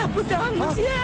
siya, puntahan mo Ha? siya.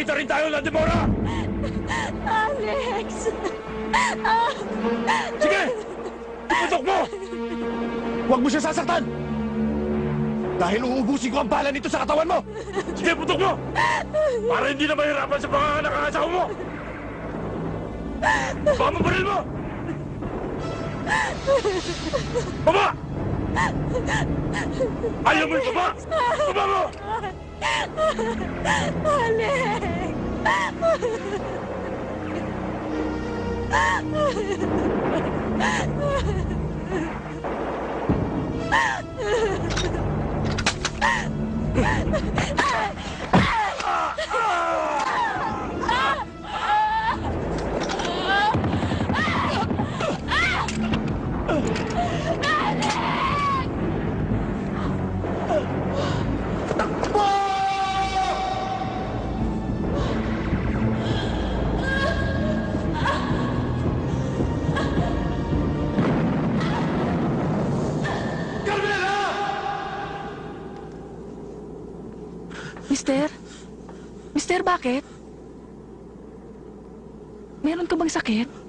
Wakas, nagkita rin tayo, Landemora! Alex! Sige! Iputok mo! Huwag mo siya sasaktan! Dahil uubusin ko ang bala nito sa katawan mo! Sige, putok mo! Para hindi na mahirapan sa panganganak ang asawa mo! Baka mo! Baba! Ayaw mo yung baba! Baba mo! Alex! Bakit? Meron ka bang sakit?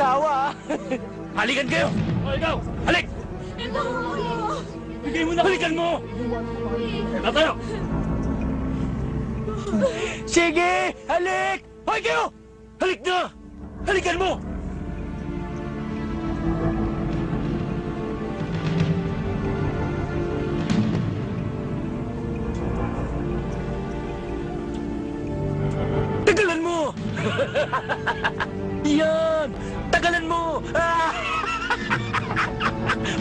Mag-asawa, ah! Halikan kayo! O, ikaw! Halik! Bigay mo na! Halikan mo! Tatayo! Sige! Halik! Hoy kayo! Halik na! Halikan mo! Tagalan mo! Yan! Tagalan mo! Ah!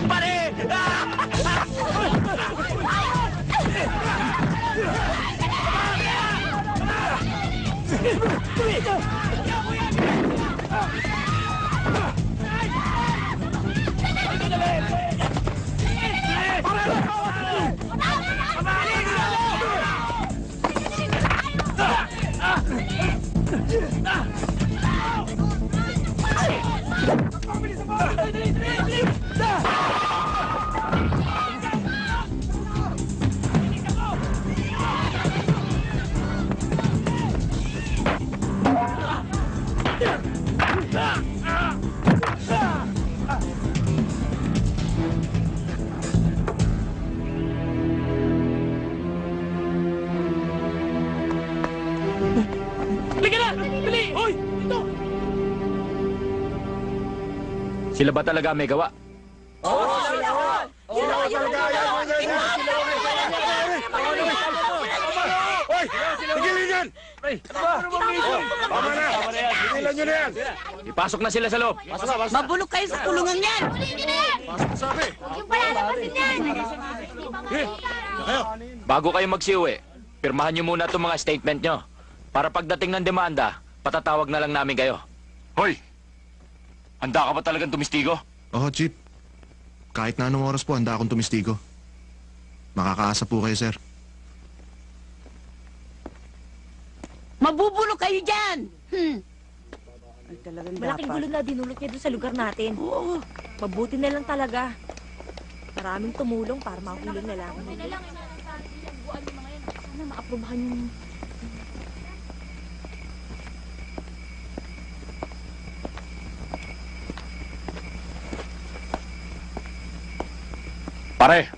Pare! Ah! Ah! Vem, vem, vem. Sila ba talaga may gawa? Hoy! Tigilin yan! Tama na! Tigilan nyo na yan! Ipasok na sila sa loob. Mabulok kayo sa kulungan yan! Bago kayo magsiuwi, pirmahan nyo muna itong mga statement nyo. Para pagdating ng demanda, patatawag na lang namin kayo. Hoy! Handa ka ba talagang tumistigo? Oo, Chief. Kahit na anong oras po, handa akong tumistigo. Makakaasa po kayo, sir. Mabubulok kayo dyan! Hmm. Ay, talagang Malaking dapat. gulo na dinulot niya doon sa lugar natin. Oo. Mabuti na lang talaga. Maraming tumulong para mahuli na lang. Sana maaprubahan yung... Pare!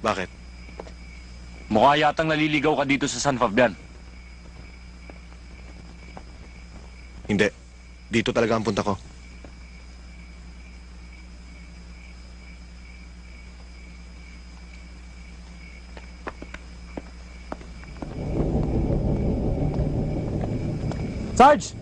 Bakit? Mukha yatang naliligaw ka dito sa San Fabian. Hindi. Dito talaga ang punta ko. Sarge!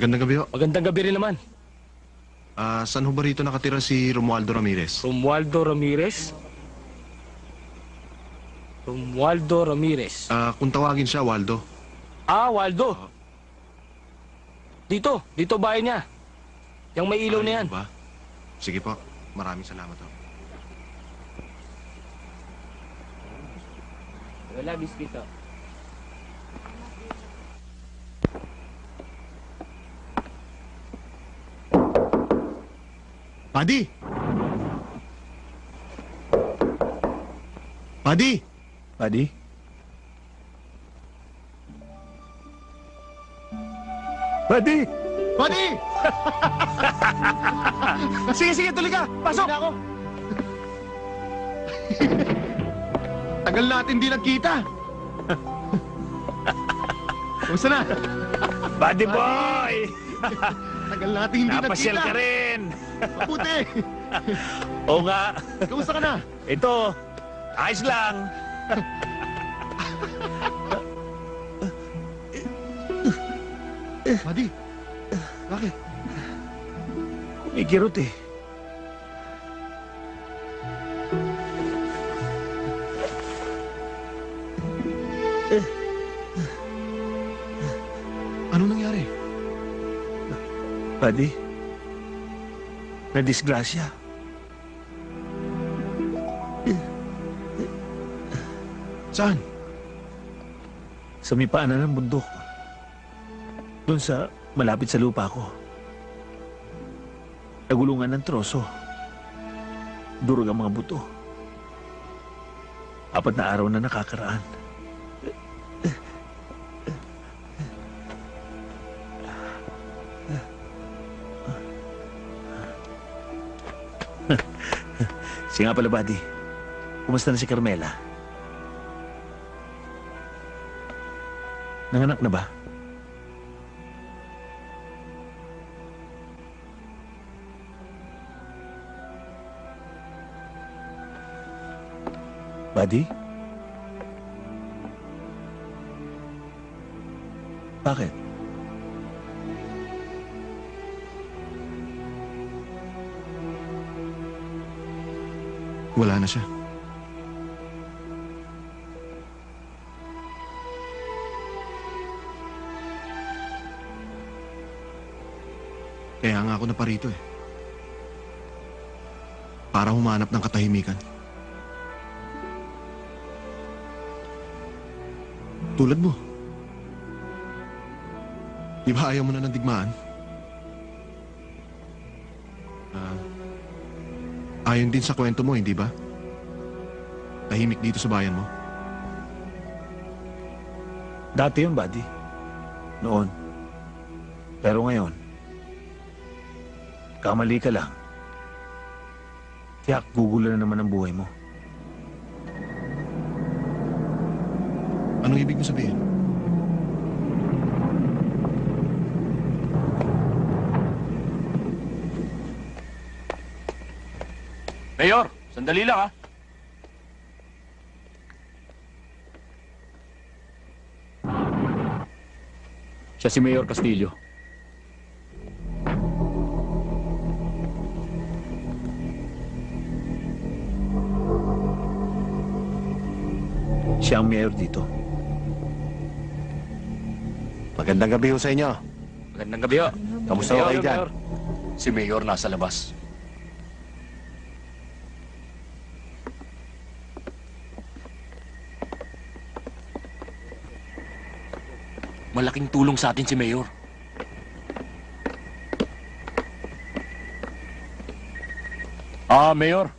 Magandang gabi ho. Magandang gabi rin naman. Ah, saan ho ba rito nakatira si Romualdo Ramirez? Romualdo Ramirez. Romualdo Ramirez. Ah, kung tawagin siya, Waldo. Ah, Waldo. Dito, dito bahay niya. Yung may ilaw na Ah, yan. Ba? Sige po. Maraming salamat ho. Wala biskito. Padi! Padi! Padi? Padi! Padi! sige, sige, tuloy ka! Pasok! ako. Tagal natin di nagkita. Kumusta na? Padi boy! Tagal natin hindi Napasyal nagkita. ka rin! Mabuti. Oo nga. Kumusta ka na? Ito, ayos lang. Padi, bakit? Kumikirot eh. Ano nangyari? Padi, na-disgrasya. Saan? Sa may paanan ng bundok. Doon sa malapit sa lupa ko. Nagulungan ng troso. Durog ang mga buto. Apat na araw na nakakaraan. Siya nga pala, buddy. Kumusta na si Carmela? Nanganak na ba? Buddy? Bakit? Wala na siya. Kaya nga ako naparito eh. Para humanap ng katahimikan. Tulad mo. Di ba ayaw mo na ng digmaan? Ayon din sa kwento mo, hindi ba? Tahimik dito sa bayan mo. Dati yun, buddy. Noon. Pero ngayon, kamali ka lang. Tiyak, gugulo na naman ang buhay mo. Anong ibig mo sabihin? Mayor, sandali lang ha. Siya si Mayor Castillo. Siya ang mayor dito. Magandang gabi ho sa inyo. Magandang gabi ho. Kamusta ho Mayor, kayo dyan? Si Mayor nasa labas. Malaking tulong sa atin si Mayor. Ah, Mayor.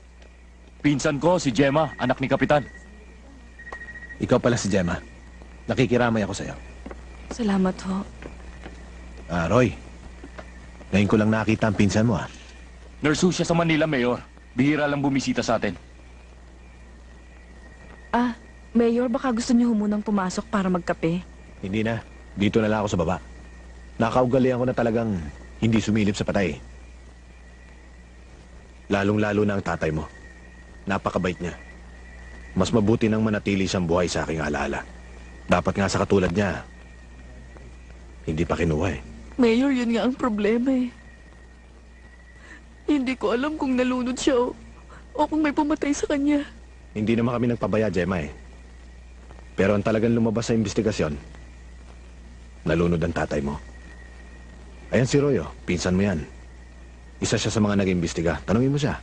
Pinsan ko si Gemma, anak ni Kapitan. Ikaw pala si Gemma. Nakikiramay ako sa'yo. Salamat ho. Ah, Roy. Ngayon ko lang nakita ang pinsan mo ah. Nurse siya sa Manila, Mayor. Bihira lang bumisita sa atin. Ah, Mayor, baka gusto niyo ho munang pumasok para magkape. Hindi na. Dito na lang ako sa baba. Nakaugalian ko na talagang hindi sumilip sa patay. Lalong-lalo na ang tatay mo. Napakabait niya. Mas mabuti nang manatili siyang buhay sa aking alaala. Dapat nga sa katulad niya, hindi pa kinuha eh. Mayor, yun nga ang problema eh. Hindi ko alam kung nalunod siya o, o kung may pumatay sa kanya. Hindi naman kami nagpabaya, Gemma eh. Pero ang talagang lumabas sa investigasyon, nalunod ang tatay mo. Ayan si Royo, pinsan mo yan. Isa siya sa mga nag-imbestiga. Tanungin mo siya.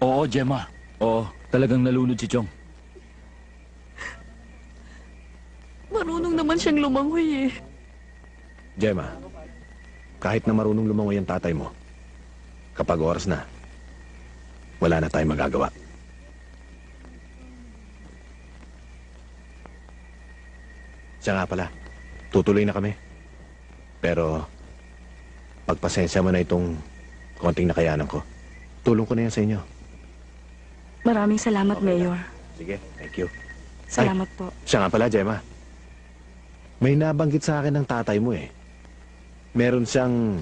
Oo, Gemma. Oo, talagang nalunod si Chong. Marunong naman siyang lumangoy eh. Gemma, kahit na marunong lumangoy ang tatay mo, kapag oras na, wala na tayong magagawa. Siya nga pala, tutuloy na kami. Pero, pagpasensya mo na itong konting nakayanan ko. Tulong ko na yan sa inyo. Maraming salamat, Mayor. Sige, thank you. Salamat po. Siya nga pala, Gemma. May nabanggit sa akin ng tatay mo eh. Meron siyang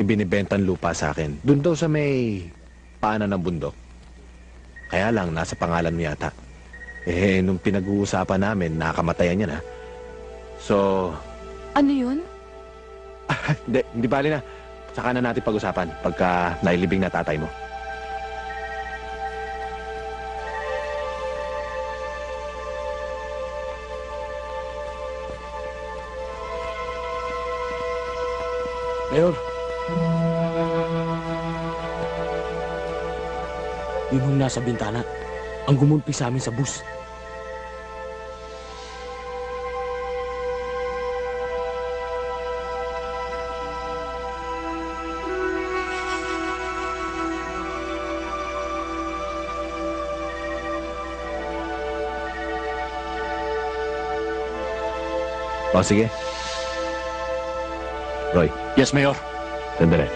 ibinibentang lupa sa akin. Doon daw sa may paanan ng bundok. Kaya lang, nasa pangalan mo yata. Eh, nung pinag-uusapan namin, nakamatayan niya na. So, Ano yun? hindi, hindi bali na. Saka na natin pag-usapan pagka nailibing na tatay mo. Mayor. Yun yung nasa bintana. Ang gumulpi sa amin sa bus. O, sige. Roy, Yes, Mayor. sandali.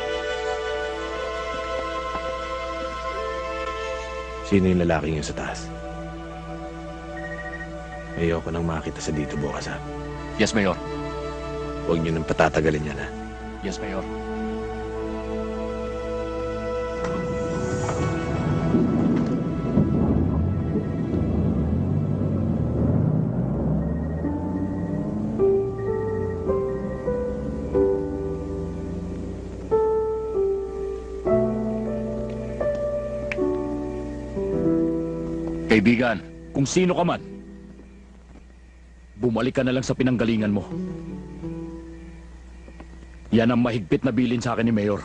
Sino yung lalaking yun sa taas? Ayoko nang makita sa dito bukas ha. Yes, Mayor. Huwag niyo nang patatagalin yan ha. Yes, Mayor. Kung sino ka man, bumalik ka na lang sa pinanggalingan mo. Yan ang mahigpit na bilin sa akin ni Mayor.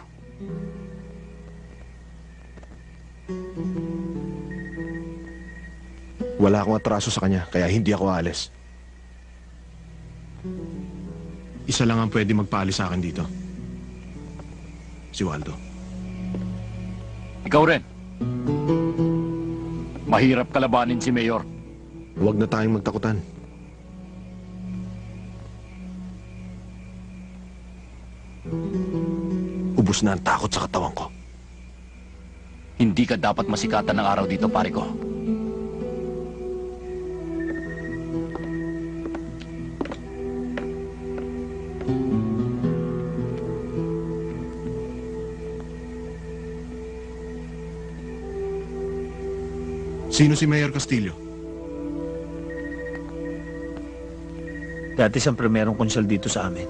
Wala akong atraso sa kanya, kaya hindi ako aalis. Isa lang ang pwede magpaalis sa akin dito. Si Waldo. Ikaw rin. Mahirap kalabanin si Mayor. Huwag na tayong magtakutan. Ubus na ang takot sa katawan ko. Hindi ka dapat masikatan ng araw dito, pare ko. Sino si Mayor Castillo? Dati siyang primerong konsyal dito sa amin.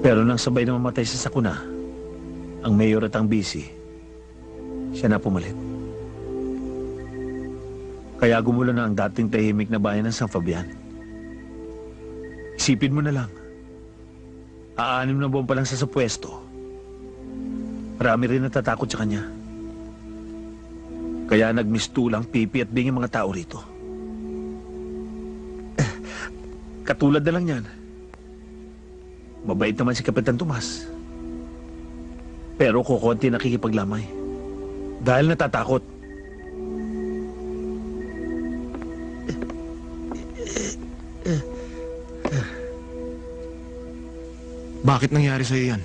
Pero nang sabay na mamatay sa sakuna, ang mayor at ang busy, siya na pumalit. Kaya gumulo na ang dating tahimik na bayan ng San Fabian. Isipin mo na lang, aanim na buwan pa lang siya sa pwesto. Marami rin natatakot sa kanya. Kaya nagmistulang pipi at bingi mga tao rito. Katulad na lang yan. Mabait naman si Kapitan Tomas. Pero kukunti nakikipaglamay. Dahil natatakot. Bakit nangyari sa'yo yan?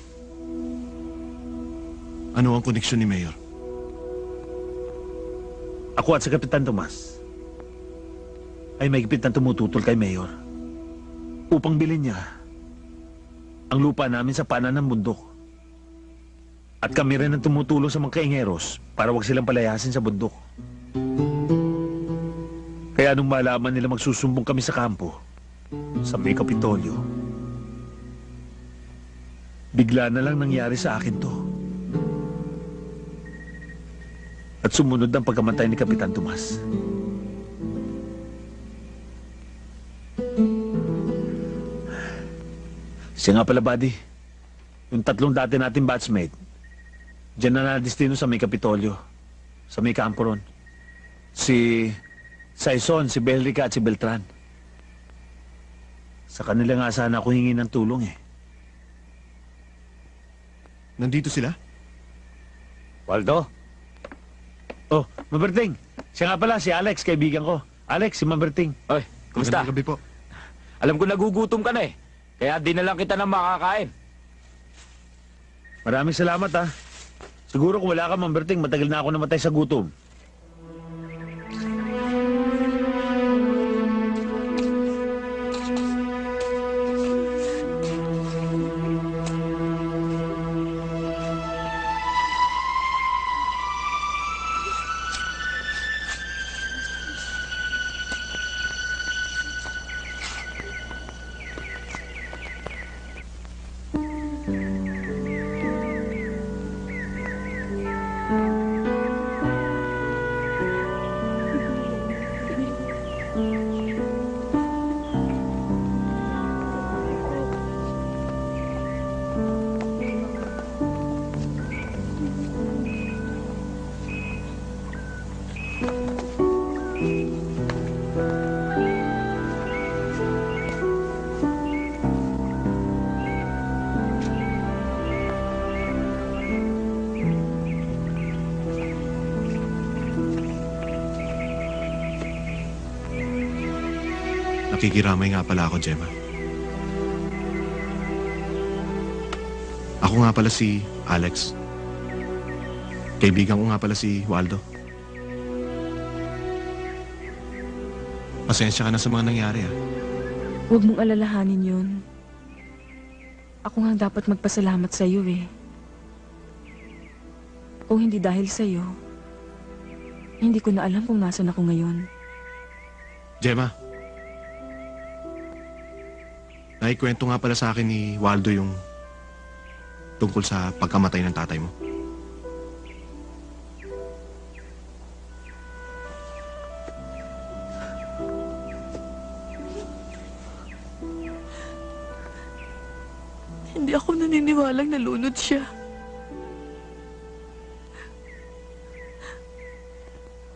Ano ang koneksyon ni Mayor? Ako at si Kapitan Tomas ay mahigpit na tumututol kay Mayor upang bilhin niya ang lupa namin sa panan ng bundok. At kami rin ang tumutulong sa mga kaingeros para wag silang palayasin sa bundok. Kaya nung malaman nila magsusumbong kami sa kampo, sa may Kapitolyo, bigla na lang nangyari sa akin to. At sumunod ang pagkamatay ni Kapitan Tomas. Siya nga pala, buddy. Yung tatlong dati nating batchmate. Diyan na nadistino sa may Kapitolyo. Sa may kampo ron. Si Saison, si Belrica at si Beltran. Sa kanila nga sana ako hingi ng tulong eh. Nandito sila? Waldo? Oh, Maberting. Siya nga pala, si Alex, kaibigan ko. Alex, si Maberting. Oy, kumusta? Magandang gabi po. Alam ko nagugutom ka na eh. Kaya di na lang kita ng makakain. Maraming salamat ha. Siguro kung wala ka, Maberting, matagal na ako namatay sa gutom. Nakikiramay nga pala ako, Gemma. Ako nga pala si Alex. Kaibigan ko nga pala si Waldo. Pasensya ka na sa mga nangyari ah. Huwag mong alalahanin yun. Ako nga dapat magpasalamat sa iyo eh. Kung hindi dahil sa iyo, hindi ko na alam kung nasan ako ngayon. Gemma. Naikwento nga pala sa akin ni Waldo yung tungkol sa pagkamatay ng tatay mo. Hindi ako naniniwalang nalunod siya.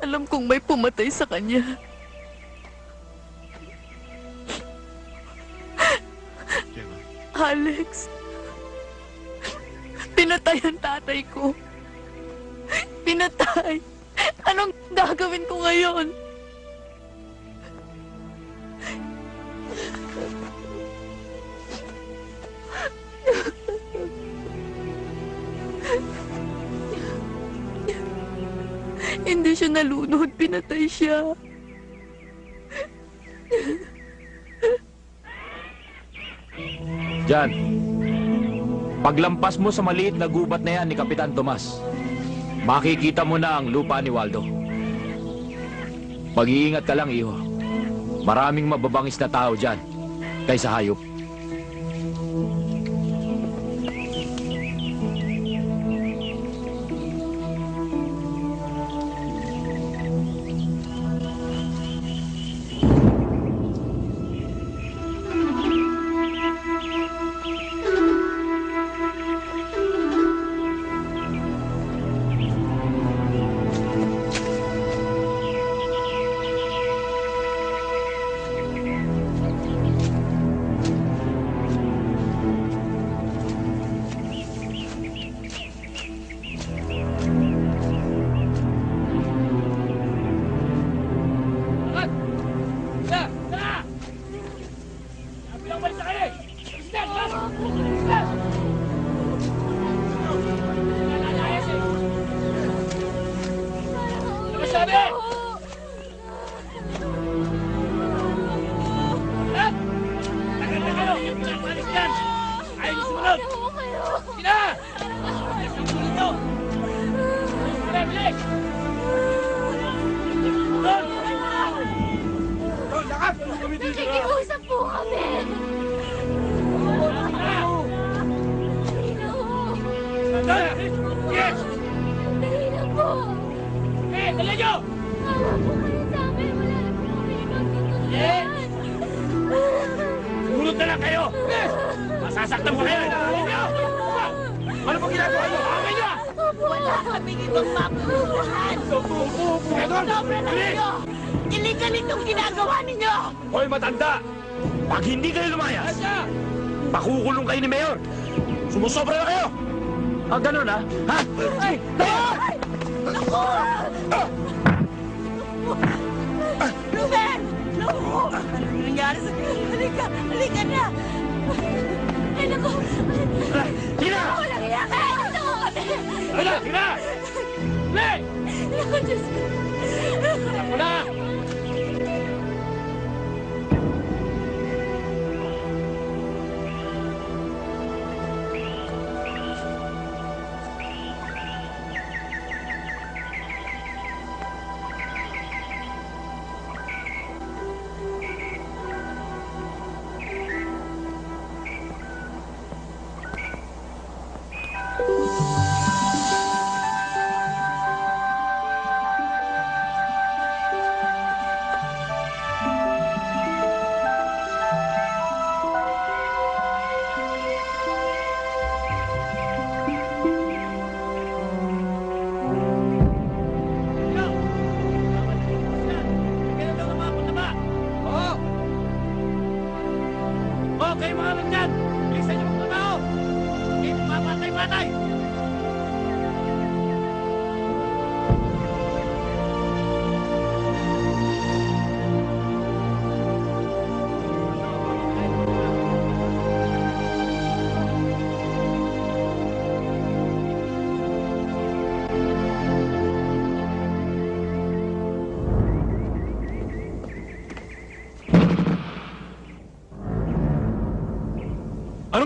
Alam kong may pumatay sa kanya. Alex. Pinatay ang tatay ko. Pinatay. Anong gagawin ko ngayon? Hindi siya nalunod, pinatay siya. Diyan. Paglampas mo sa maliit na gubat na yan ni Kapitan Tomas, makikita mo na ang lupa ni Waldo. Mag-iingat ka lang, iho. Maraming mababangis na tao dyan kaysa hayop.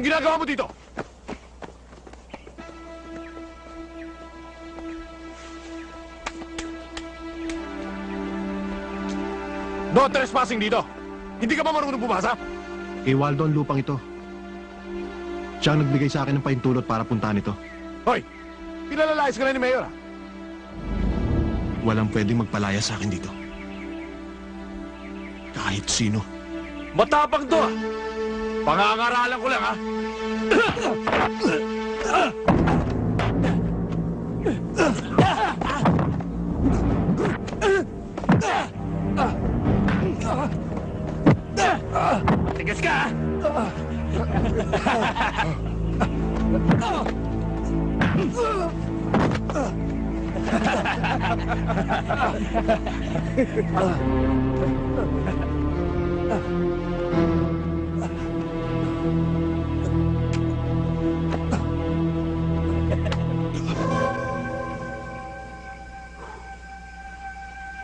Anong ginagawa mo dito? No trespassing dito. Hindi ka ba marunong bumasa? Kay Waldo ang lupang ito. Siya ang nagbigay sa akin ng paintulot para puntahan ito. Hoy! Pinalalayas ka na ni Mayor, ah. Walang pwedeng magpalaya sa akin dito. Kahit sino. Matapang to ah! Pangangaralan ko lang, ha? Tigas ka, ha?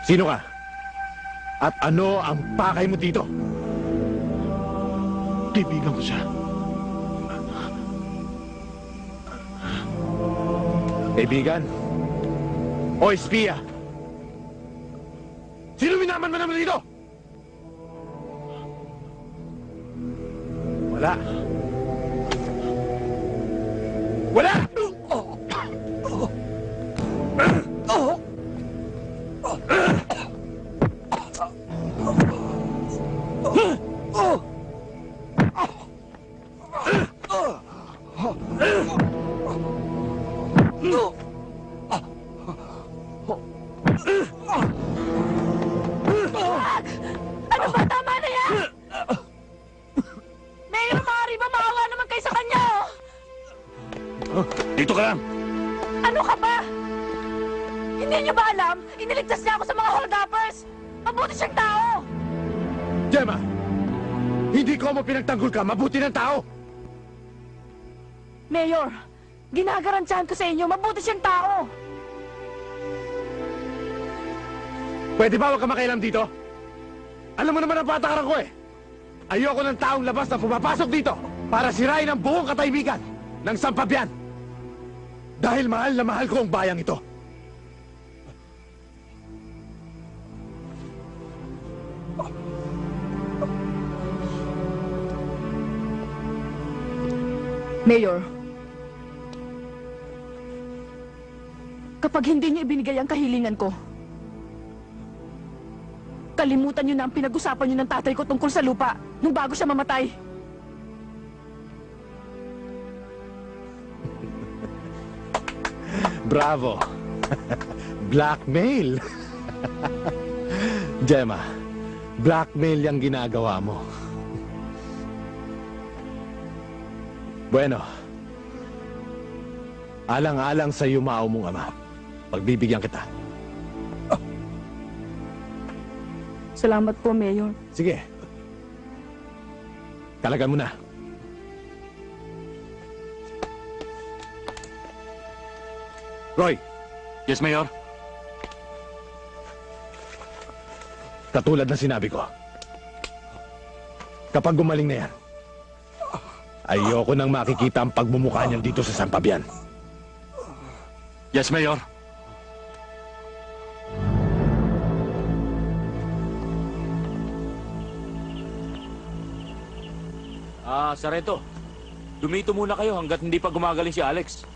Sino ka? At ano ang pakay mo dito? Kaibigan ko siya. Kaibigan? O espiya? Sino minaman mo naman dito? Wala. Wala! Ginagarantiyahan ko sa inyo, mabuti siyang tao! Pwede ba huwag ka makialam dito? Alam mo naman ang patakaran ko eh. Ayoko ng taong labas na pumapasok dito para sirain ang buong katahimikan ng Sampabyan. Dahil mahal na mahal ko ang bayang ito. Mayor, kapag hindi niyo ibinigay ang kahilingan ko, kalimutan niyo na ang pinag-usapan niyo ng tatay ko tungkol sa lupa nung bago siya mamatay. Bravo! blackmail! Gemma, blackmail yung ginagawa mo. bueno, alang-alang sa yumao mong ama, pagbibigyan kita. Salamat po, Mayor. Sige. Kalagan mo na. Roy, Yes, Mayor. katulad na sinabi ko. Kapag gumaling na yan, ayoko nang makikita ang pagmumukha niyan dito sa Sampabian. Yes, Mayor. Ah, Sareto. Dumito muna kayo hanggat hindi pa gumagaling si Alex.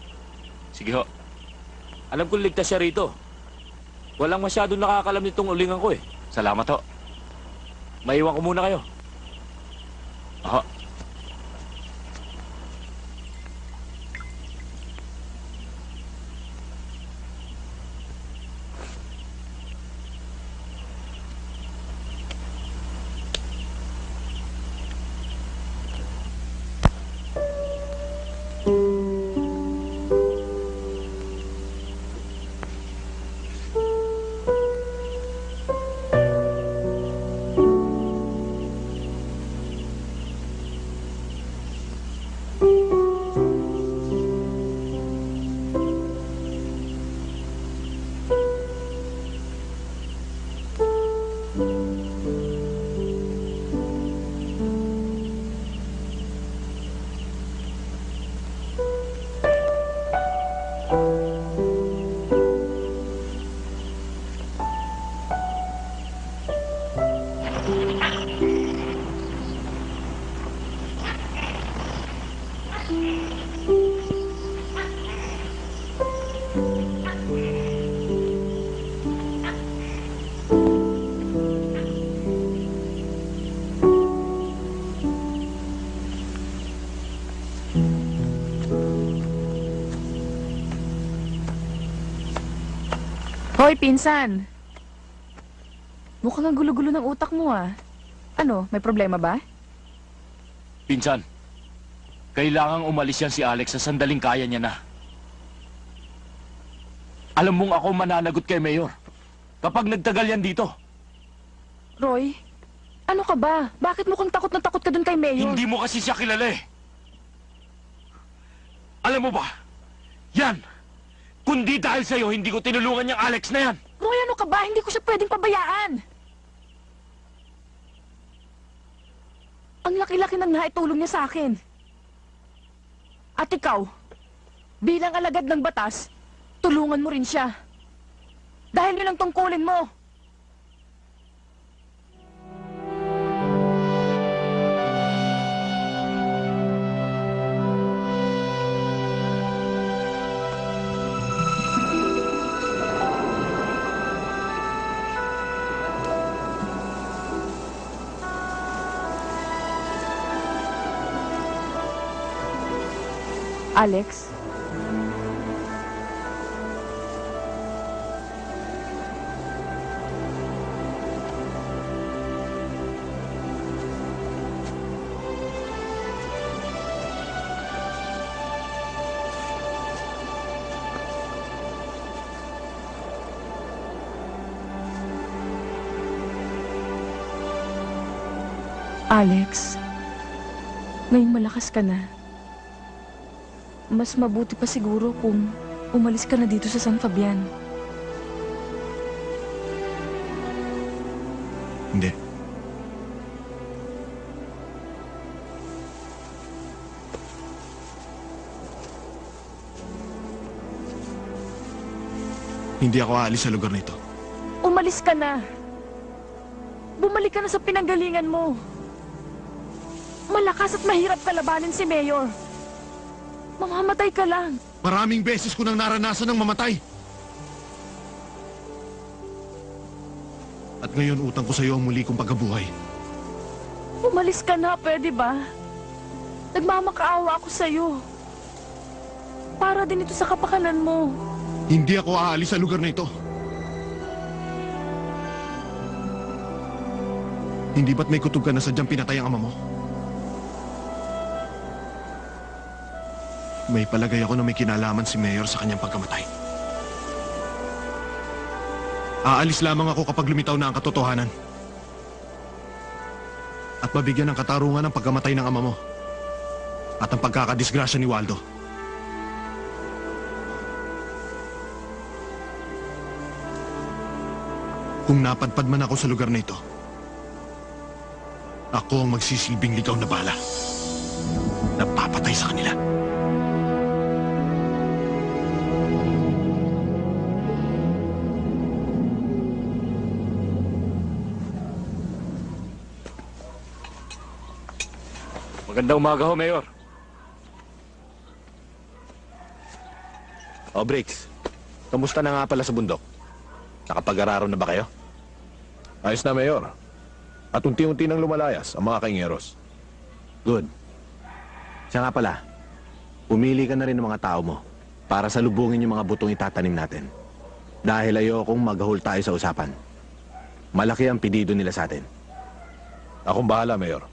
Sige ho. Alam kong ligtas siya rito. Walang masyadong nakakalam nitong ulingan ko eh. Salamat ho. Maiwan ko muna kayo. Aha. Hoy, pinsan. Mukhang ang gulo-gulo ng utak mo ah. Ano, may problema ba? Pinsan, kailangang umalis yan si Alex sa sandaling kaya niya na. Alam mong ako mananagot kay Mayor. Kapag nagtagal yan dito, Roy, ano ka ba? Bakit mukhang takot na takot ka dun kay Mayor? hindi mo kasi siya kilala eh. Alam mo ba, yan, kundi dahil sa'yo, hindi ko tinulungan yung Alex na yan. Roy, ano ka ba? Hindi ko siya pwedeng pabayaan. Ang laki-laki ng naitulong niya sa akin. At ikaw, bilang alagad ng batas, tulungan mo rin siya. Dahil yun ang tungkulin mo. Alex? Alex, ngayong malakas ka na. Mas mabuti pa siguro kung umalis ka na dito sa San Fabian. Hindi. Hindi ako aalis sa lugar na ito. Umalis ka na. Bumalik ka na sa pinanggalingan mo. Malakas at mahirap kalabanin si Mayor. Mamamatay ka lang. Maraming beses ko nang naranasan ng mamatay. At ngayon utang ko sa iyo ang muli kong pagkabuhay. Umalis ka na, pwede ba? Nagmamakaawa ako sa'yo. Para din ito sa kapakanan mo. Hindi ako aalis sa lugar na ito. Hindi ba't may kutub ka na sadyang pinatay ang ama mo? May palagay ako na may kinalaman si Mayor sa kanyang pagkamatay. Aalis lamang ako kapag lumitaw na ang katotohanan. At mabigyan ng katarungan ang pagkamatay ng ama mo. At ang pagkakadisgrasya ni Waldo. Kung napadpad man ako sa lugar na ito, ako ang magsisilbing ligaw na bala. Napapatay sa kanila. Magandang umaga ho, Mayor. O, Briggs. Kamusta na nga pala sa bundok? Nakapag-araro na ba kayo? Ayos na, Mayor. At unti-unti nang lumalayas ang mga kaingeros. Good. Siya nga pala, pumili ka na rin ng mga tao mo para salubungin yung mga butong itatanim natin. Dahil ayokong maghahol tayo sa usapan. Malaki ang pedido nila sa atin. Akong bahala, Mayor.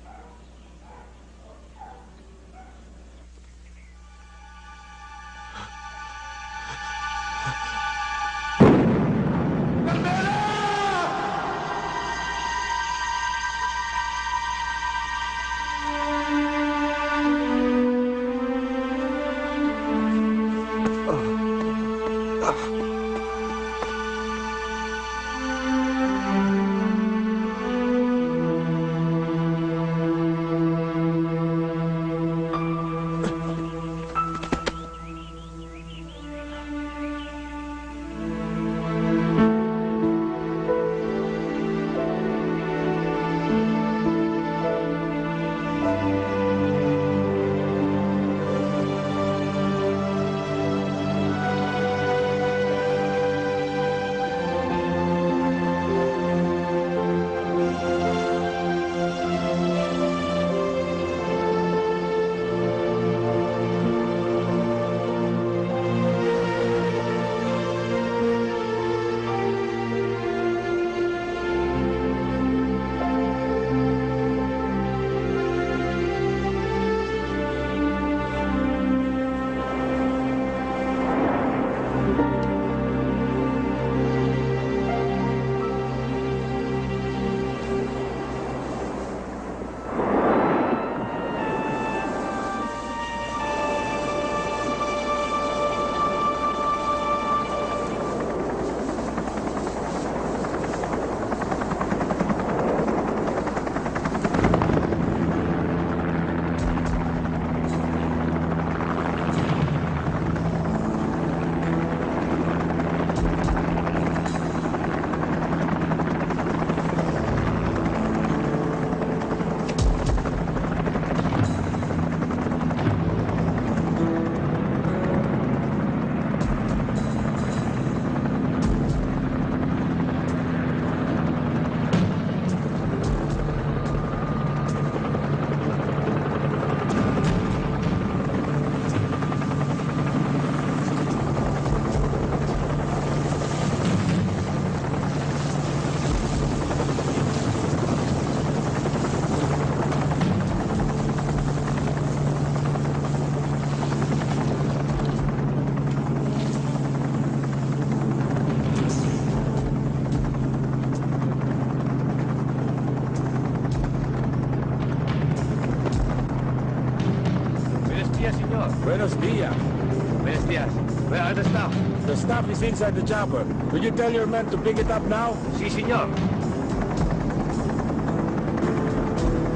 Is inside the chopper. Could you tell your men to pick it up now? Sí, señor.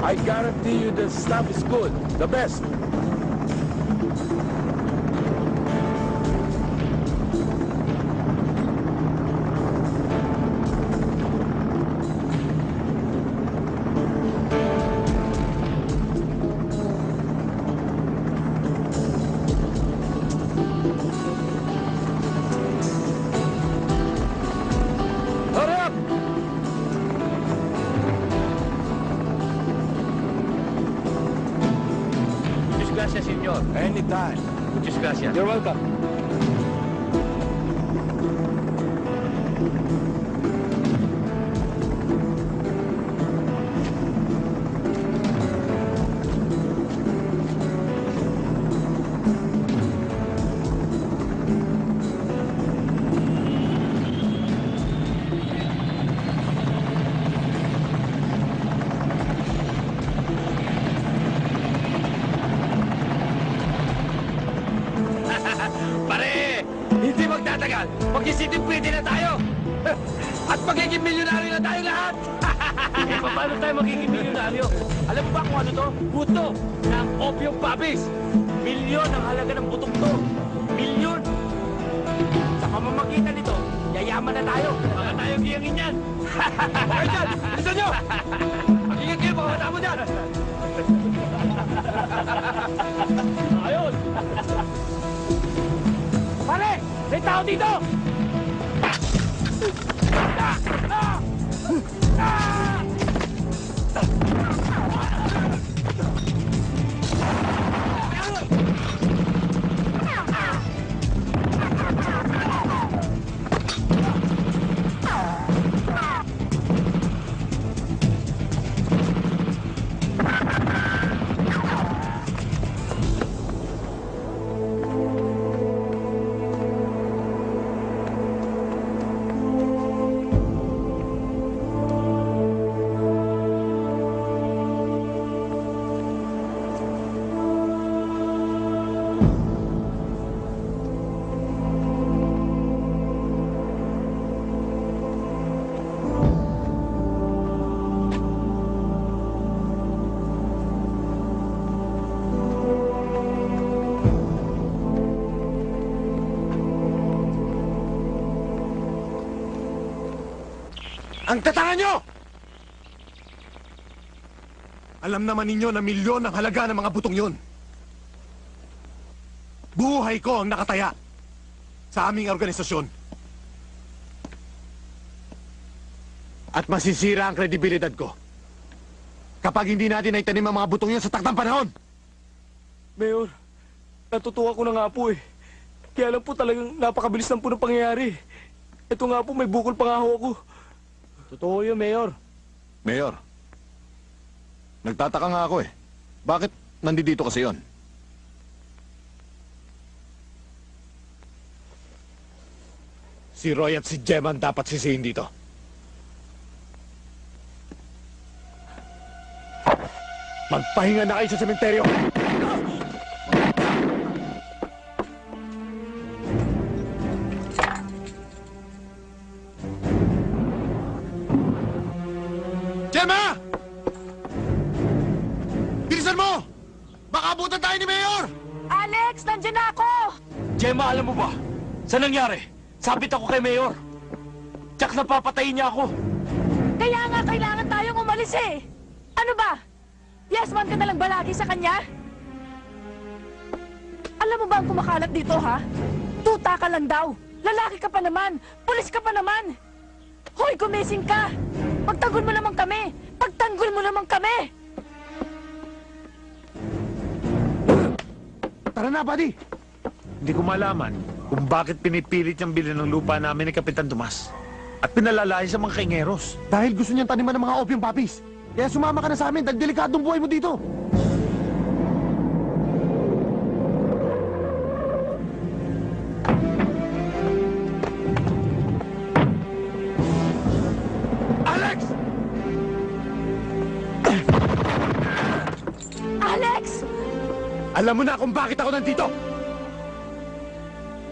I guarantee you the stuff is good. The best. Ang tatanga nyo! Alam naman ninyo na milyon ang halaga ng mga butong yun. Buhay ko ang nakataya sa aming organisasyon. At masisira ang kredibilidad ko kapag hindi natin naitanim ang mga butong yun sa taktang panahon. Mayor, natutuwa ko na nga po eh. Kaya lang po talagang napakabilis lang po ng pangyayari. Ito nga po, may bukol pa nga ako. Totoo yun, Mayor. Mayor, nagtataka nga ako eh. Bakit nandito kasi yon? Si Roy at si Geman dapat sisihin dito. Magpahinga na kayo sa sementeryo! Alex, nandiyan na ako! Gemma, alam mo ba? Saan nangyari? Sabit ako kay Mayor. Tsak napapatayin niya ako. Kaya nga kailangan tayong umalis eh! Ano ba? Yes man ka nalang balagi sa kanya? Alam mo ba ang kumakalat dito, ha? Tuta ka lang daw. Lalaki ka pa naman. Pulis ka pa naman. Hoy, gumising ka! Pagtanggol mo naman kami! Pagtanggol mo naman kami! Tara na, buddy! Hindi ko malaman kung bakit pinipilit niyang bilhin ng lupa namin ni Kapitan Tomas. At pinalalayan sa mga kaingeros. Dahil gusto niyang taniman ng mga opium puppies. Kaya sumama ka na sa amin dahil delikadong buhay mo dito. Alam mo na kung bakit ako nandito!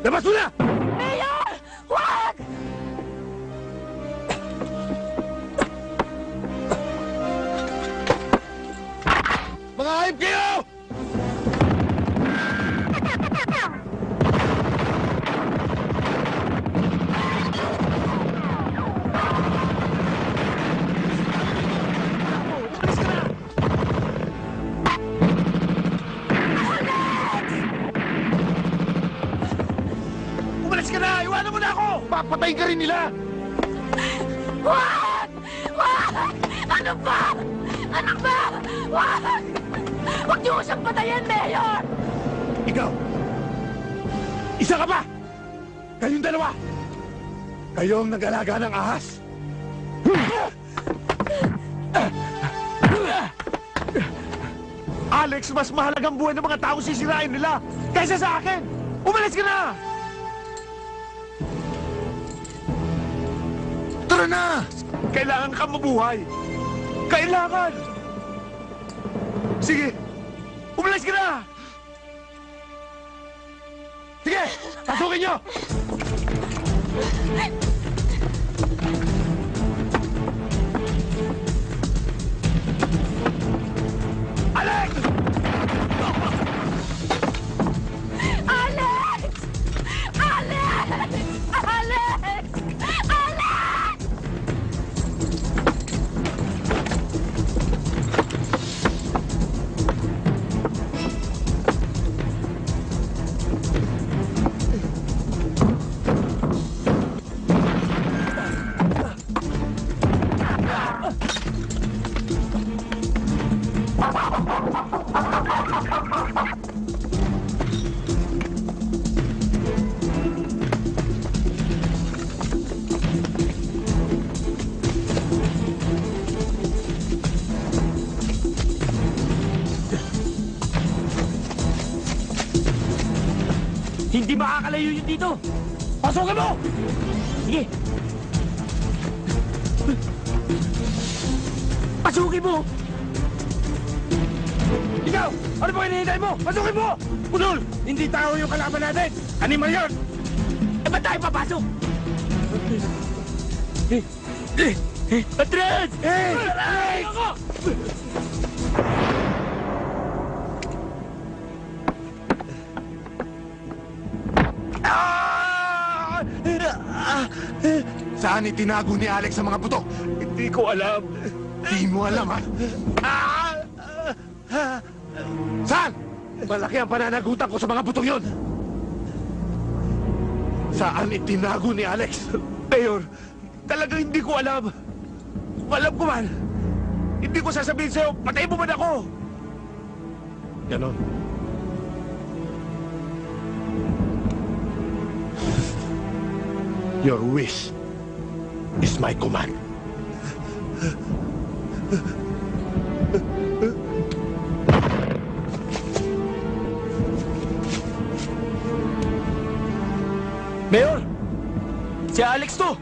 Labas mo na! Mayor! Wag! Mga hayop kayo! Ka rin nila! Wag! Wag! Ano ba? Ano ba? Wag! Huwag niyo ko siyang patayin, Mayor! Ikaw! Isa ka pa! Kayong dalawa! Kayo ang nag-alaga ng ahas! Alex, mas mahalagang buhay ng mga tao sisirain nila kaysa sa akin! Umalis ka na! Kailangan ka mabuhay! Kailangan! Sige! Umalis ka na! Sige! Pasukin nyo! Dito! Pasukin mo! Sige! Pasukin mo! Ikaw! Ano ba hinihintay mo? Pasukin mo! Pudol! Hindi tao yung kalaban natin! Animal yun! Eh, ba't tayo papasok? Eh! Eh! Eh! Atras! Eh! Atras! Saan itinago ni Alex ang mga buto? Hindi ko alam. Di mo alam, ha? Ah! Saan? Malaki ang pananagutan ko sa mga butong yon. Saan itinago ni Alex? Mayor, talagang hindi ko alam. Alam ko man, hindi ko sasabihin sa'yo, patay mo man ako. Ganon. Your wish is my command. Mayor! Si Alex to!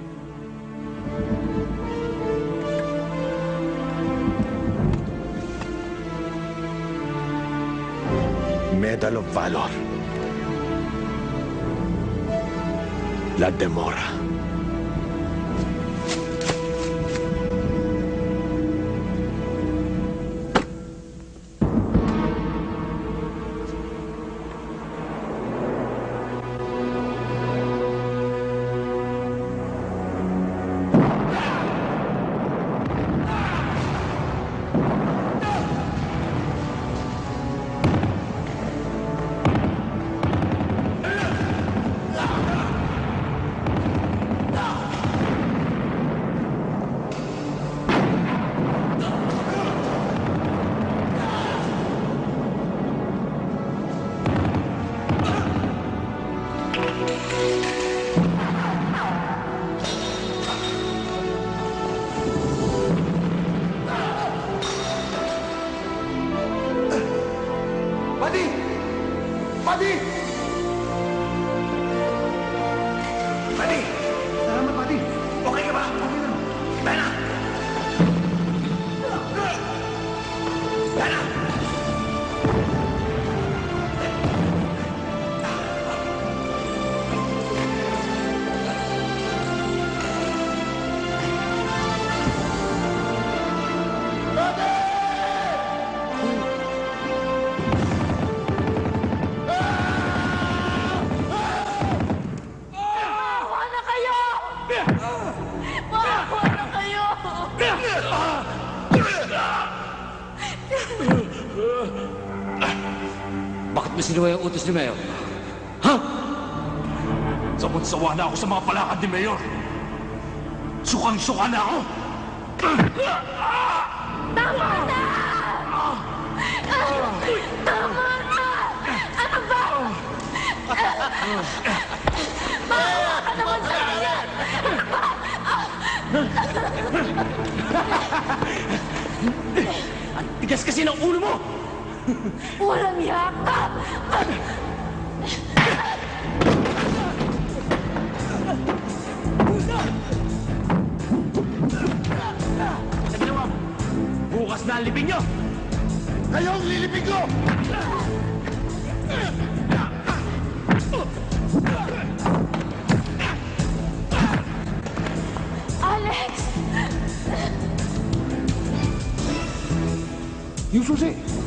Medal of Valor. La Demora. Ni Mayor? Ha? Samot-sawa na ako sa mga palakad ni Mayor. Sukang-suka na ako. Tigas kasi ng ulo mo! Walang yaka! Bukas na ang libing nyo! Ngayong lilipig ko! Alex! Yung susi!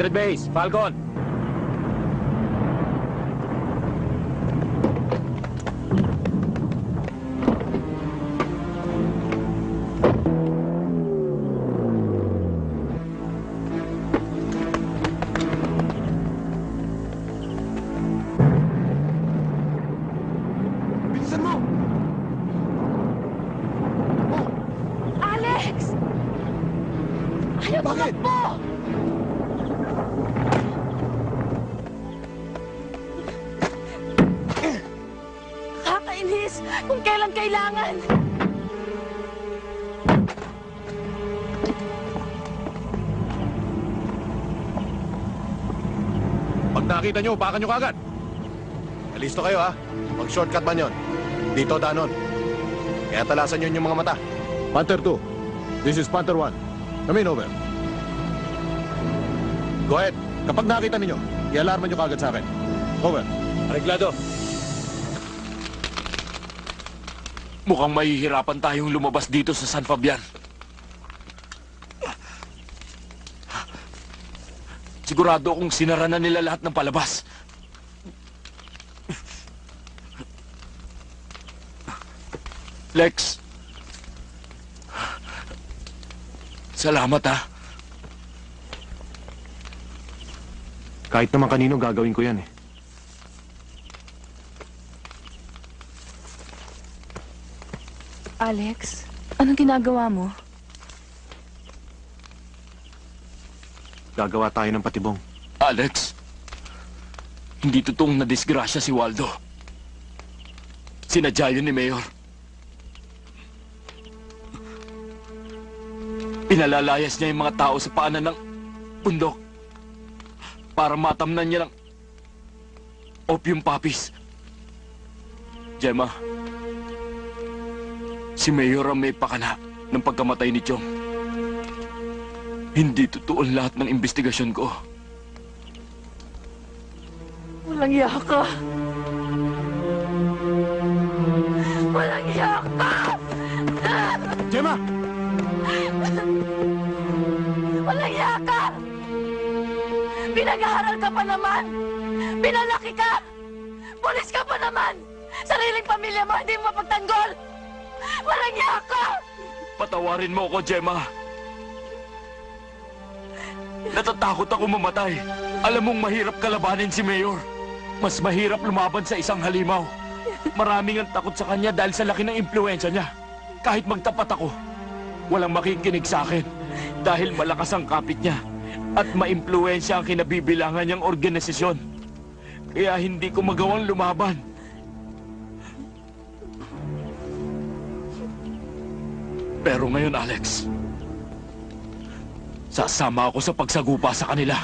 100 base, Falcon. Nakita nyo, upakan nyo kagad. Listo kayo ha. Mag-shortcut man yon. Dito, Danon. Kaya talasan yun yung mga mata. Panther 2. This is Panther 1. Come in, over. Go ahead. Kapag nakita ninyo, i-alarman nyo kagad sa akin. Over. Areglado. Mukhang mahihirapan tayong lumabas dito sa San Fabian. Sigurado akong sinara na nila lahat ng palabas. Lex. Salamat ha. Kahit naman kanino gagawin ko yan eh. Alex, anong ginagawa mo? Gagawa tayo ng patibong. Alex, hindi totoong nadisgrasya si Waldo. Sinadya yun ni Mayor. Pinalalayas niya yung mga tao sa paanan ng bundok para matamnan niya ng opium poppies. Gemma, si Mayor ang may pakana ng pagkamatay ni Chong. Hindi totoo lahat ng investigasyon ko. Walang iya ka. Walang iya ka! Gemma! Walang iya ka! Pinag-aaral ka pa naman! Pinalaki ka! Pulis ka pa naman! Sariling pamilya mo, hindi mo mapagtanggol! Walang iya ka! Patawarin mo ako, Gemma. Natatakot ako mamatay. Alam mong mahirap kalabanin si Mayor. Mas mahirap lumaban sa isang halimaw. Maraming ang takot sa kanya dahil sa laki ng impluensya niya. Kahit magtapat ako, walang makikinig sa akin dahil malakas ang kapit niya at maimpluensya ang kinabibilangan niyang organisasyon. Kaya hindi ko magawang lumaban. Pero ngayon, Alex, sasama ako sa pagsagupa sa kanila.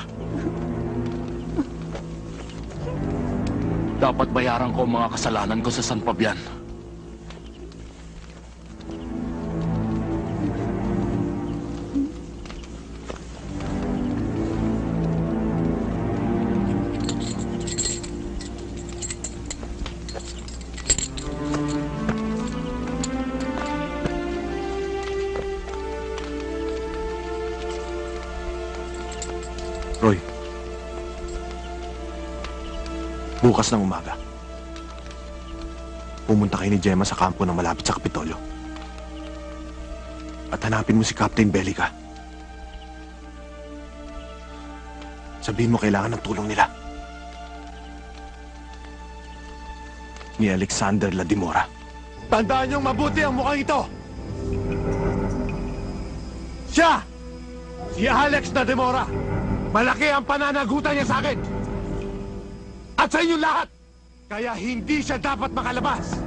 Dapat bayaran ko ang mga kasalanan ko sa San Fabian. Bukas ng umaga. Pumunta kayo ni Gemma sa kampo na malapit sa Kapitolyo. At hanapin mo si Captain Bellica. Sabihin mo kailangan ng tulong nila. Ni Alexander Ladimora. Tandaan niyong mabuti ang mukhang ito! Siya! Si Alex Ladimora! Malaki ang pananagutan niya sa akin! At sa inyong lahat! Kaya hindi siya dapat makalabas!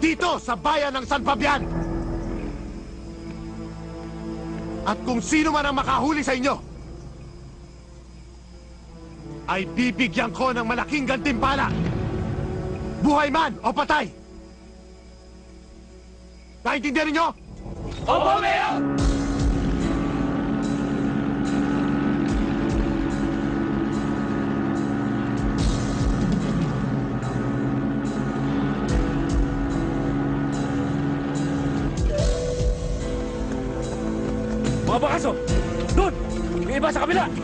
Dito sa bayan ng San Fabian! At kung sino man ang makahuli sa inyo, ay bibigyan ko ng malaking gantimpala! Buhay man o patay! Naintindihan ninyo? Opo, Mayor! Yung iba sa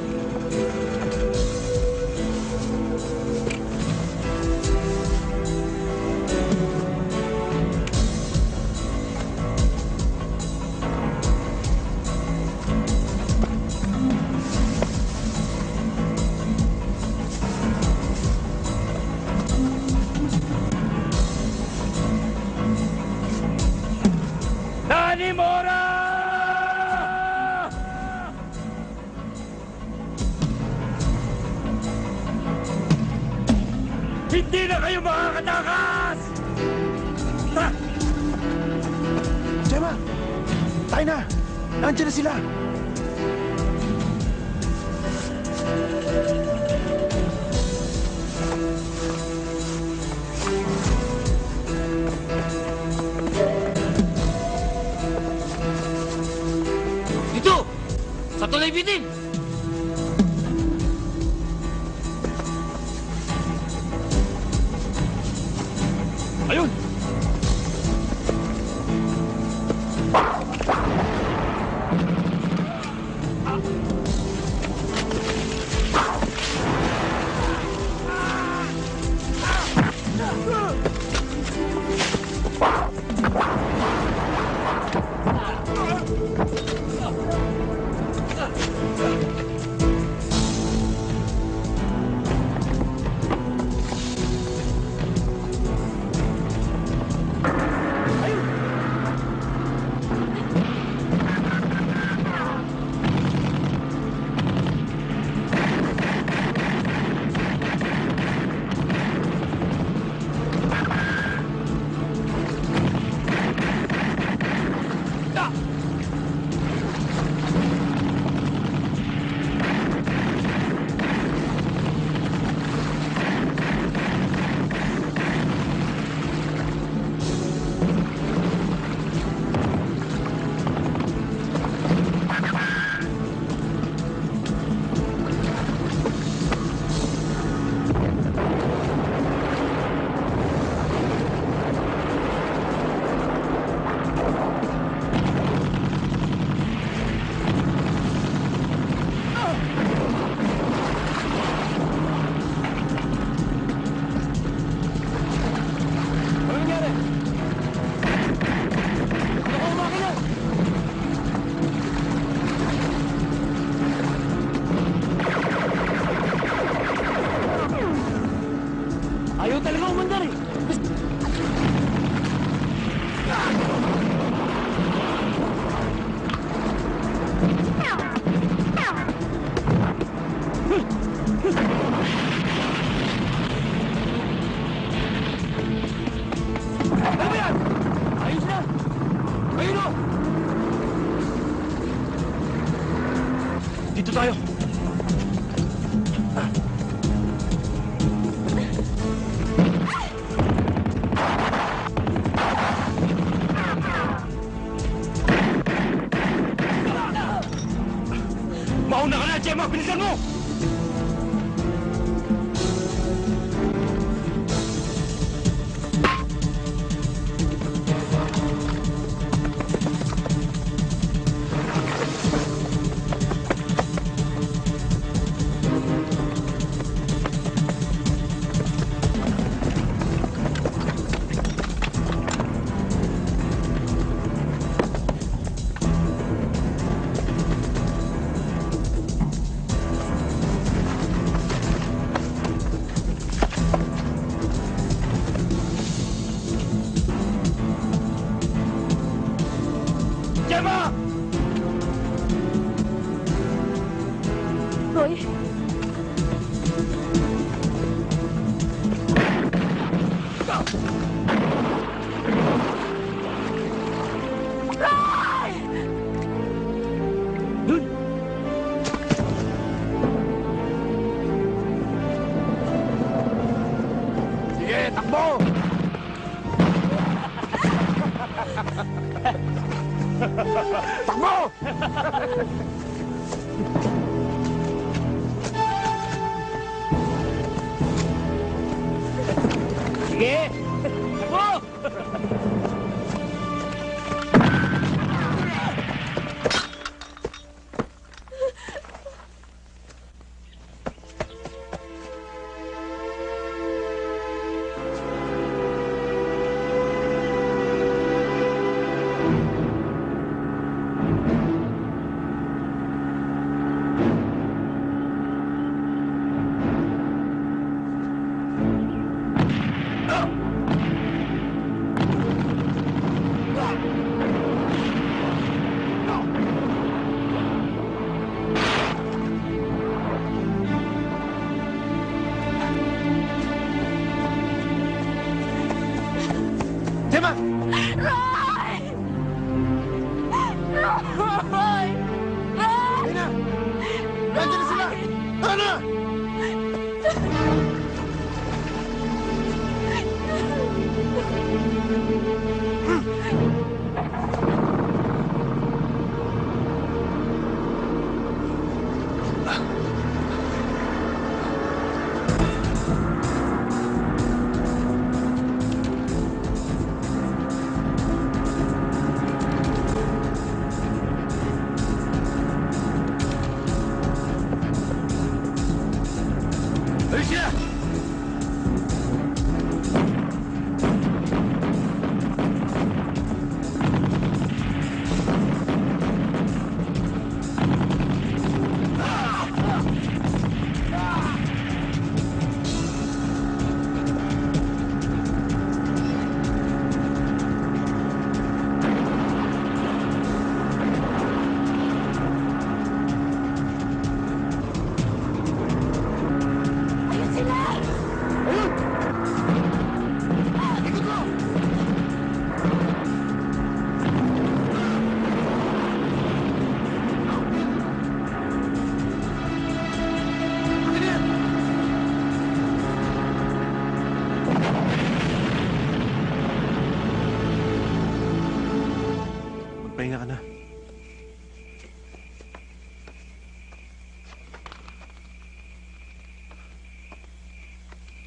Magpahinga ka na.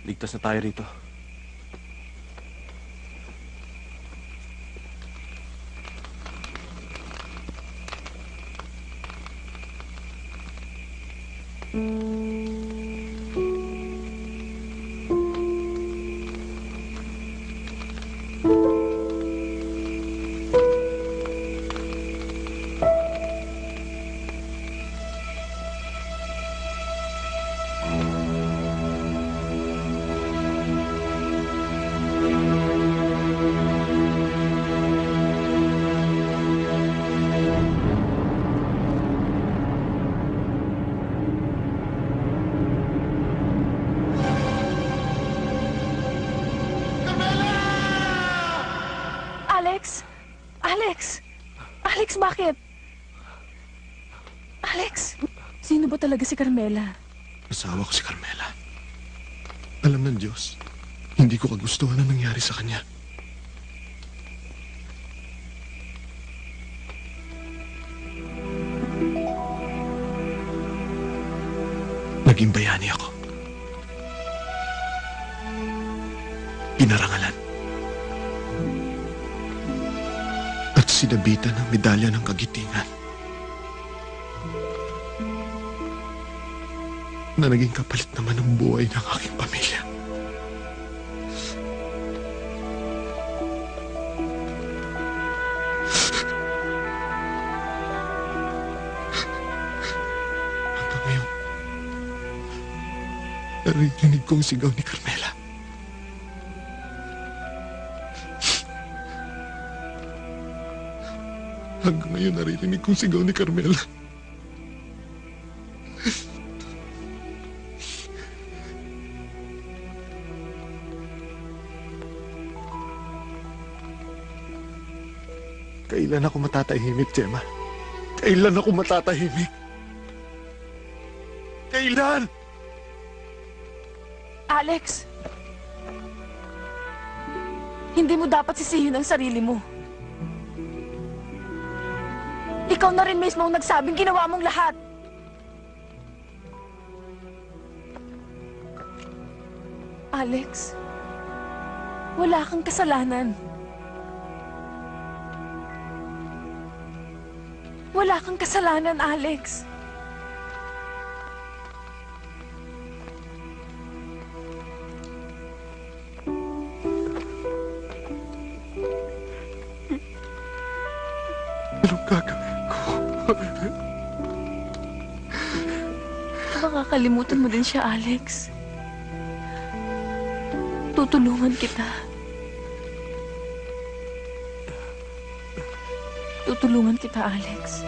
Ligtas na tayo rito. Carmela? Asawa ko si Carmela. Alam ng Diyos, hindi ko kagustuhan ang nangyari sa kanya. Naging bayani ako. Pinarangalan. At sinabitan ng medalya ng kagitingan. Na naging kapalit naman ng buhay ng aking pamilya. Hanggang ngayon, naririnig kong sigaw ni Carmela. Hanggang ngayon, naririnig kong sigaw ni Carmela. Matatahimik, Gemma? Kailan ako matatahimik? Kailan? Alex! Hindi mo dapat sisihin ang sarili mo. Ikaw na rin mismo ang nagsabing ginawa mong lahat. Alex, wala kang kasalanan. Wala kang kasalanan, Alex. Anong gagawin ko? Makakalimutan mo din siya, Alex. Tutulungan kita. Tutulungan kita, Alex.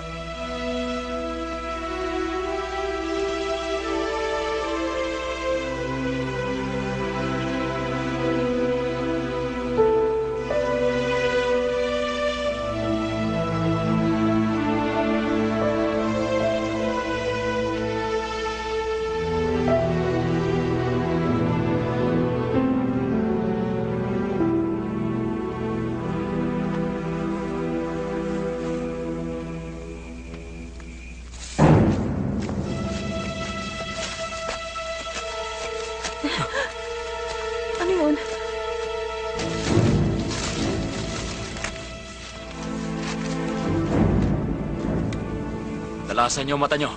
Dalasan niyo mata niyo.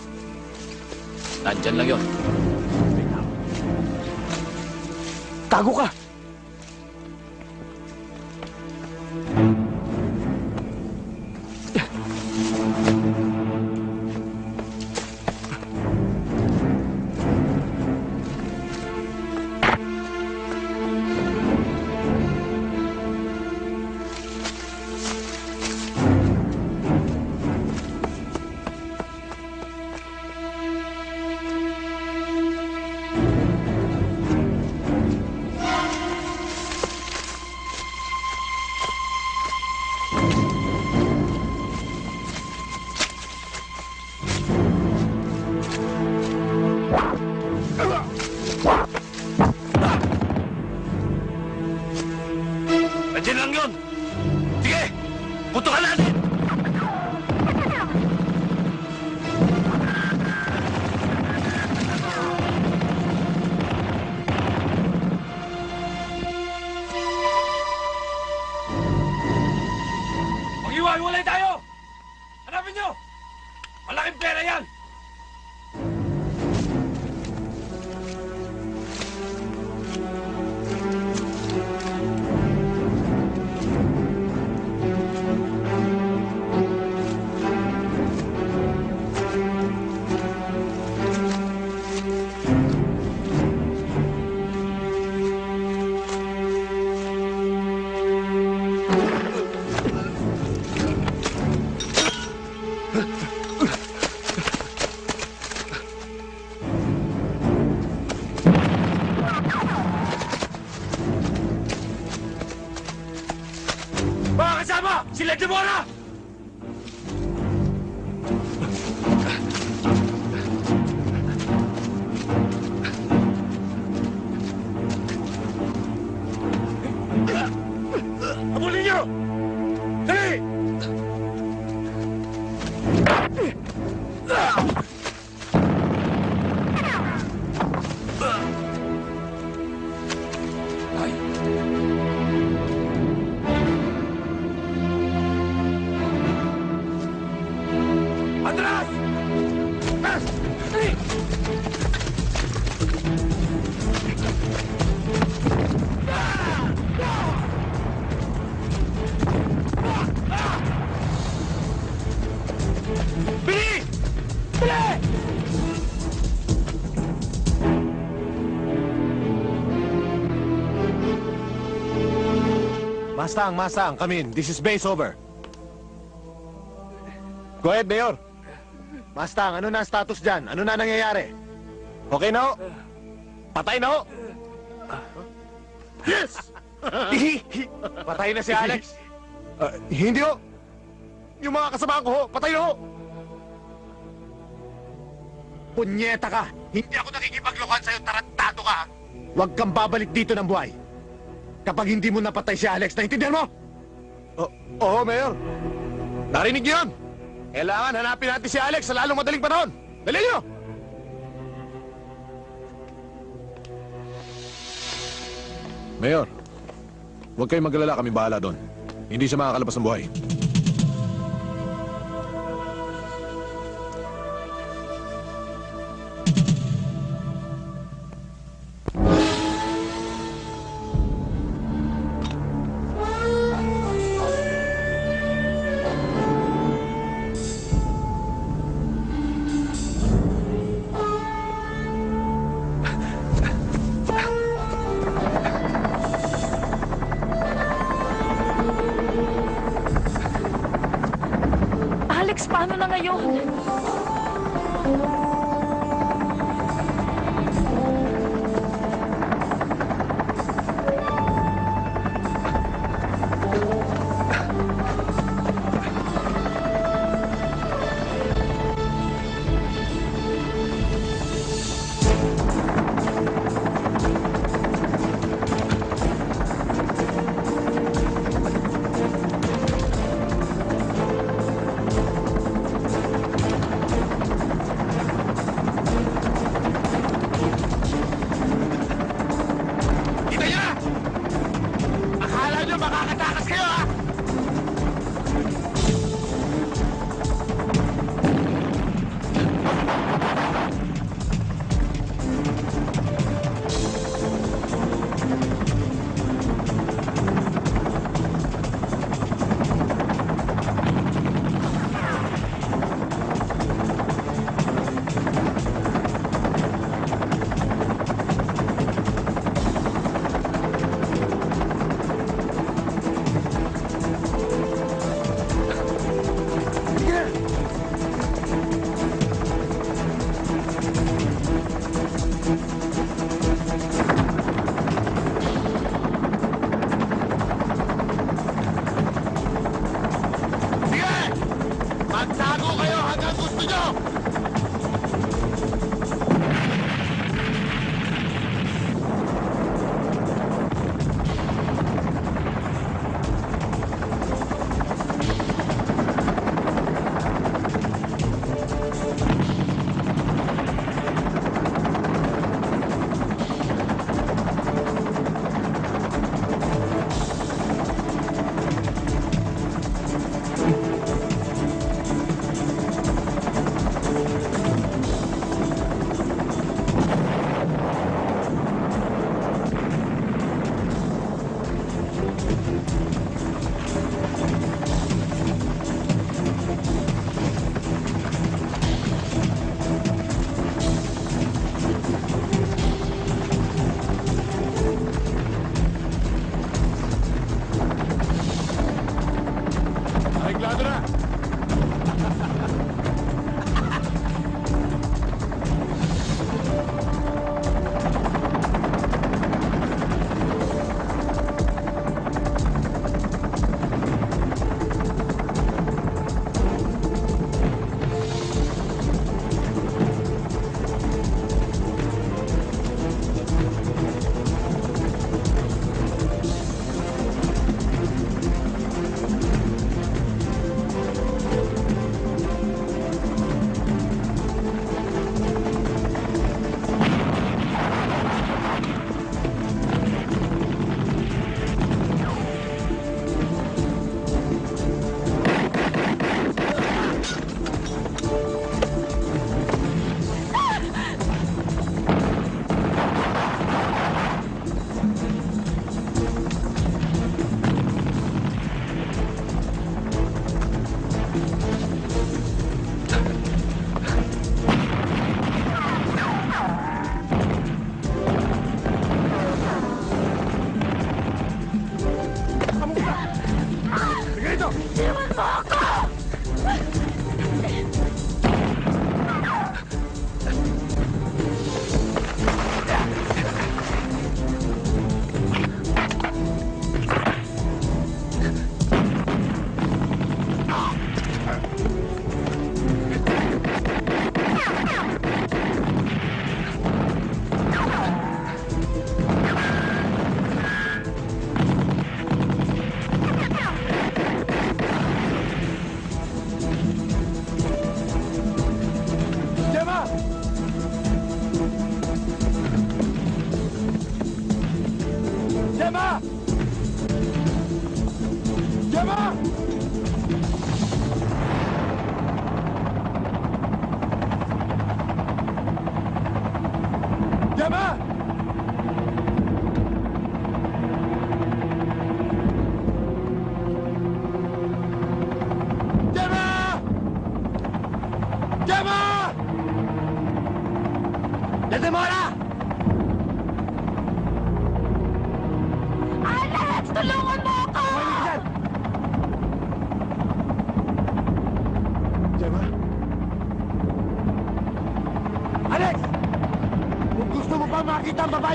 Nandyan lang yon. Tago ka! Kasama! Sila Demora! Habulin Mustang, Mustang, come in. This is base over. Go ahead, Mayor. Mustang, ano na ang status dyan? Ano na nangyayari? Okay na ho? Patay na ho? Yes! Patay na si Alex? Uh, hindi ho. Yung mga kasama ko ho, patay na ho! Punyeta ka! Hindi ako nakikipaglokan sa'yo, tarantado ka! Huwag kang babalik dito ng buhay! Kapag hindi mo napatay si Alex, naintindihan mo? O- Oo, Mayor. Narinig niyo yun! Kailangan hanapin natin si Alex sa lalong madaling panahon! Dali niyo! Mayor, huwag kayong magalala kami bahala doon. Hindi siya makakalabas ng buhay.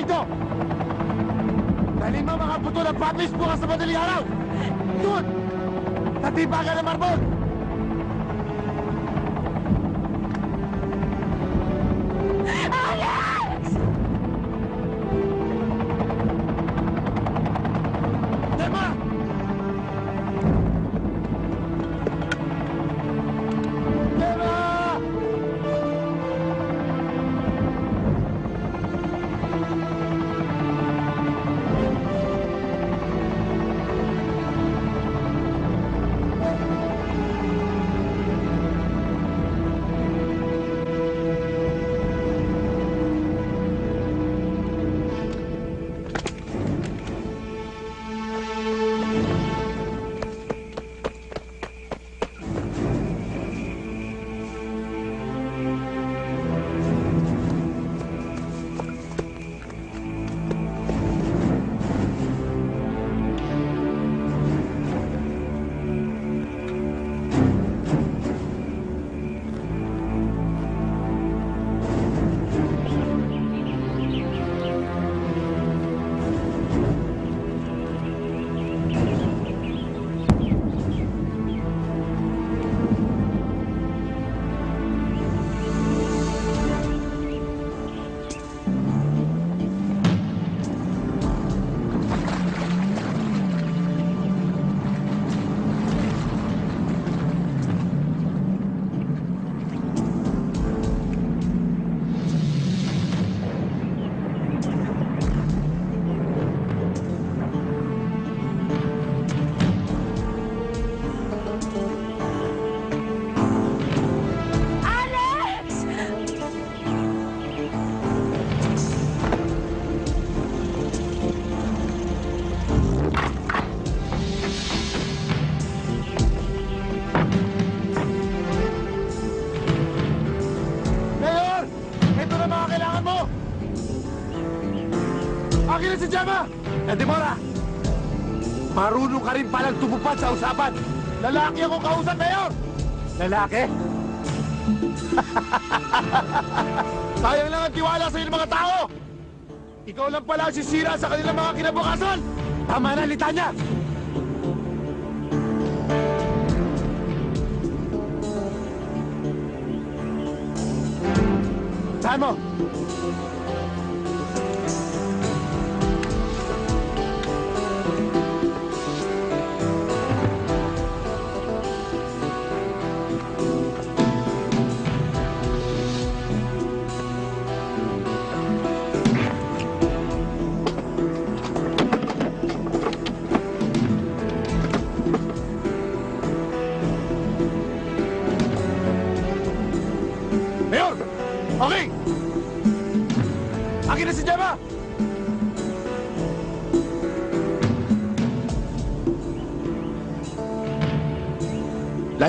Makita ang babae to, dalhin mo mga buto ng papis bukas sa madaling araw! Doon! Sa tibagan ng marbol! Ka rin palang tumupad sa usapan! Lalaki ako kausap, Mayor! Lalaki? Sayang lang ang tiwala sa inyong mga tao! Ikaw lang pala ang sisira sa kanilang mga kinabukasan! Tama na, litanya!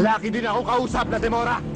Lalaki din ako kausap na Demora!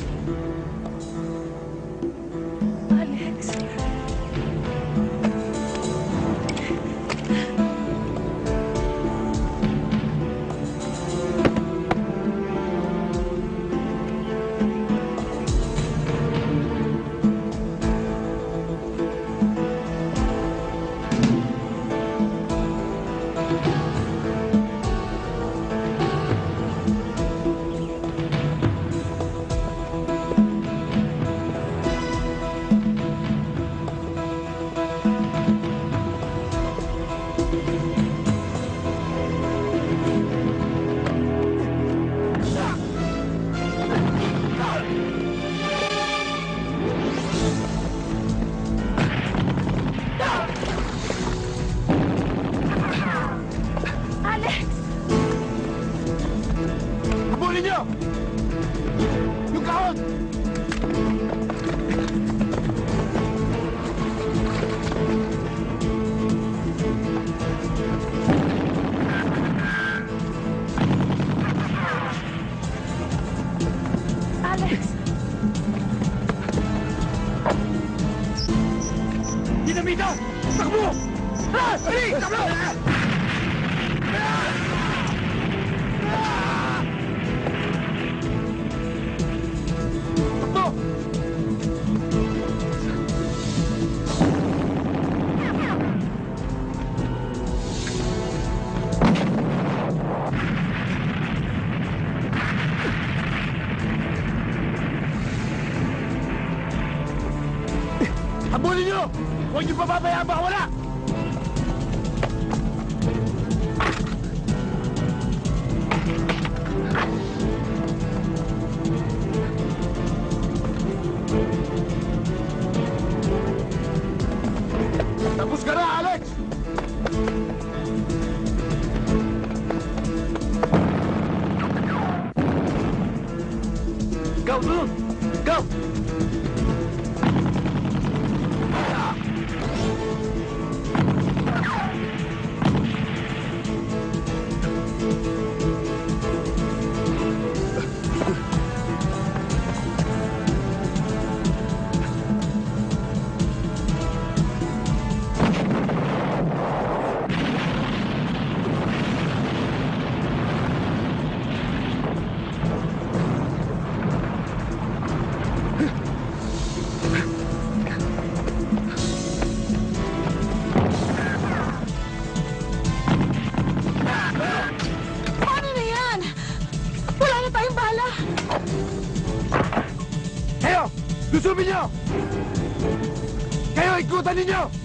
niño!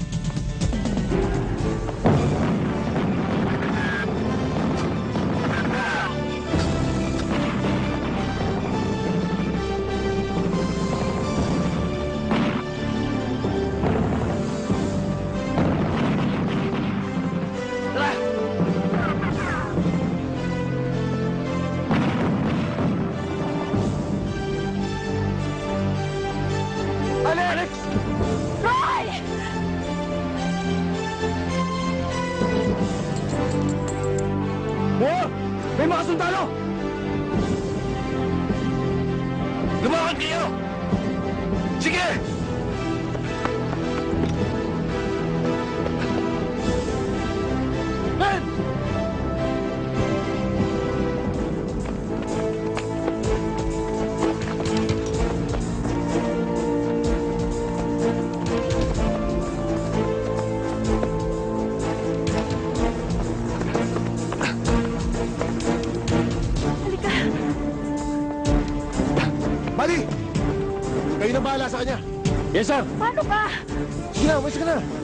Yes. Paano ka? Sige na, umalis ka na.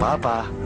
Papa.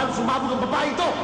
Ipapakita mo kung paano sumabog ang